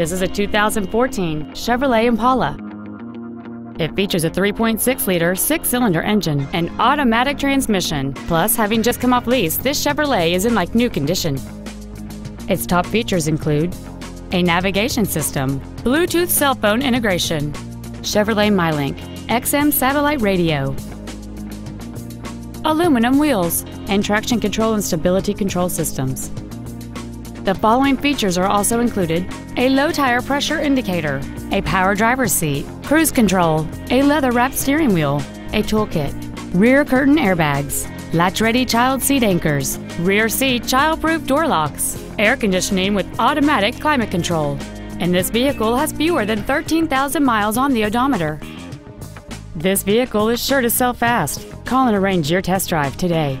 This is a 2014 Chevrolet Impala. It features a 3.6-liter six-cylinder engine and automatic transmission. Plus, having just come off lease, this Chevrolet is in like new condition. Its top features include a navigation system, Bluetooth cell phone integration, Chevrolet MyLink, XM satellite radio, aluminum wheels, and traction control and stability control systems. The following features are also included a low tire pressure indicator, a power driver's seat, cruise control, a leather wrapped steering wheel, a toolkit, rear curtain airbags, latch ready child seat anchors, rear seat child proof door locks, air conditioning with automatic climate control. And this vehicle has fewer than 13,000 miles on the odometer. This vehicle is sure to sell fast. Call and arrange your test drive today.